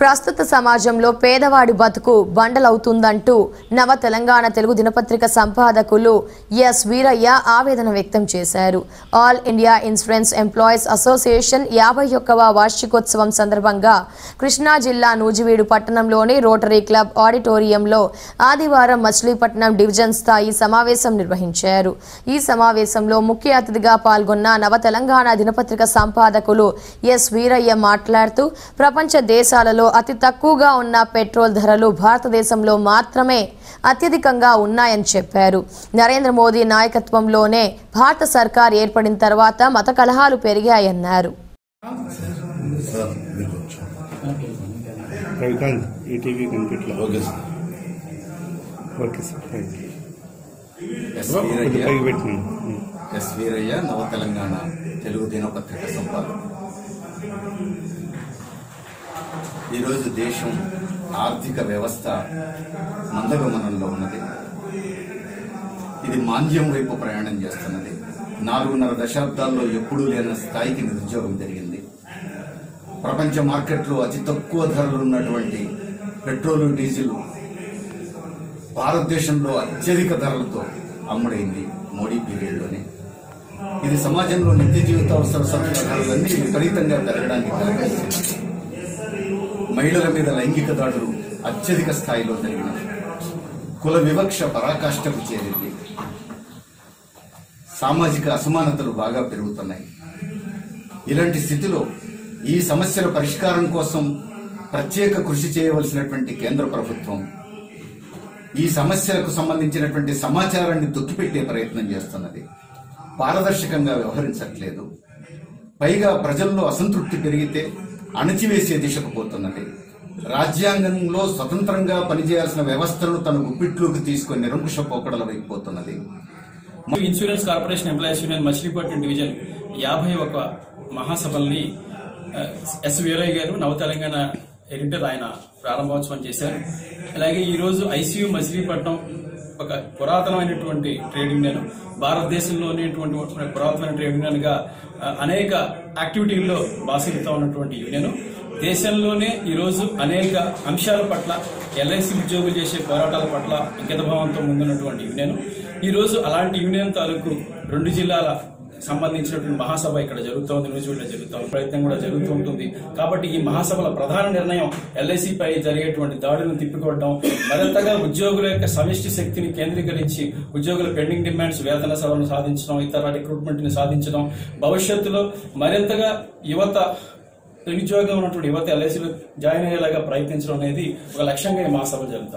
ప్రస్తుత సమాజంలో పేదవాడి బతుకు బండలవుతుందంటూ నవ తెలంగాణ తెలుగు దినపత్రిక సంపాదకులు ఎస్ వీరయ్య ఆవేదన వ్యక్తం చేశారు. All India Insurance Employees Association యాభై ఒక్కవ వార్షికోత్సవం సందర్భంగా కృష్ణా జిల్లా నూజివీడు పట్టణంలోని రోటరీ క్లబ్ ఆడిటోరియంలో ఆదివారం మచిలీపట్నం డివిజన్ స్థాయి సమావేశం నిర్వహించారు. ఈ సమావేశంలో ముఖ్య అతిథిగా పాల్గొన్న నవ తెలంగాణ దినపత్రిక సంపాదకులు ఎస్ వీరయ్య మాట్లాడుతూ ప్రపంచ దేశాలలో అతి తక్కువగా ఉన్న పెట్రోల్ ధరలు భారతదేశంలో మాత్రమే అత్యధికంగా ఉన్నాయని చెప్పారు. నరేంద్ర మోదీ నాయకత్వంలోనే భారత సర్కార్ ఏర్పడిన తర్వాత మత కలహాలు పెరిగాయన్నారు. నవ తెలంగాణ తెలుగు దినపత్రిక సంపాదకుడు ఈరోజు దేశం ఆర్థిక వ్యవస్థ మందగమనంలో ఉన్నది. ఇది మాంద్యం వైపు ప్రయాణం చేస్తున్నది. నాలుగున్నర దశాబ్దాల్లో ఎప్పుడూ లేని స్థాయికి నిరుద్యోగం జరిగింది ప్రపంచ మార్కెట్లో అతి తక్కువ ధరలు ఉన్నటువంటి పెట్రోల్ డీజిల్ భారతదేశంలో అత్యధిక ధరలతో అమ్ముడైంది మోడీ పీరియడ్లోనే. ఇది సమాజంలో నిత్య జీవిత అవసర సరుకుల ధరలన్నీ విపరీతంగా పెరగడానికి కారణం మహిళల మీద లైంగిక దాడులు అత్యధిక స్థాయిలో జరిగినాయి. కుల వివక్ష పరాకాష్ఠకు చేరింది. సామాజిక అసమానతలు బాగా పెరుగుతున్నాయి. ఇలాంటి స్థితిలో ఈ సమస్యల పరిష్కారం కోసం ప్రత్యేక కృషి చేయవలసినటువంటి కేంద్ర ప్రభుత్వం ఈ సమస్యలకు సంబంధించినటువంటి సమాచారాన్ని తొక్కిపెట్టే ప్రయత్నం చేస్తున్నది. పారదర్శకంగా వ్యవహరించట్లేదు. పైగా ప్రజల్లో అసంతృప్తి పెరిగితే అణచివేసే దిశకు పోతున్నది. రాజ్యాంగంలో స్వతంత్రంగా పనిచేయాల్సిన వ్యవస్థను తన గుప్పిట్లోకి తీసుకుని నిరంకుశ పోకడల వైపు పోతున్నది. Insurance Corporation Employees Union Machilipatnam division యాభై ఒక మహాసభల్ని ఎస్ వీరయ్య గారు నవ తెలంగాణ ఎడిటర్ ఆయన ప్రారంభోత్సవం చేశారు. అలాగే ఈరోజు ఐసీయూ మచిలీపట్నం ఒక పురాతనమైనటువంటి ట్రేడ్ యూనియన్. భారతదేశంలోనేటువంటి ఒక పురాతనమైన ట్రేడ్ యూనియన్గా అనేక యాక్టివిటీల్లో బాసిల్తా ఉన్నటువంటి యూనియన్. దేశంలోనే ఈరోజు అనేక అంశాల పట్ల ఎల్ఐసి ఉద్యోగులు చేసే పోరాటాల పట్ల అంకితభావంతో ముందున్నటువంటి యూనియన్. ఈరోజు అలాంటి యూనియన్ తాలూకు రెండు జిల్లాల సంబంధించినటువంటి మహాసభ ఇక్కడ జరుగుతోంది జరుగుతూ ఉంది ప్రయత్నం కూడా జరుగుతూ ఉంటుంది. కాబట్టి ఈ మహాసభల ప్రధాన నిర్ణయం ఎల్ఐసి పై జరిగేటువంటి దాడులను తిప్పికొట్టడం మరింతగా ఉద్యోగుల యొక్క సమిష్టి శక్తిని కేంద్రీకరించి ఉద్యోగుల పెండింగ్ డిమాండ్స్ వేతన సవరణ సాధించడం ఇతర రిక్రూట్మెంట్ని సాధించడం భవిష్యత్తులో మరింతగా యువత నిరుద్యోగంగా ఉన్నటువంటి యువత ఎల్ఐసీలో జాయిన్ అయ్యేలాగా ప్రయత్నించడం అనేది ఒక లక్ష్యంగా ఈ మహాసభ జరుగుతాం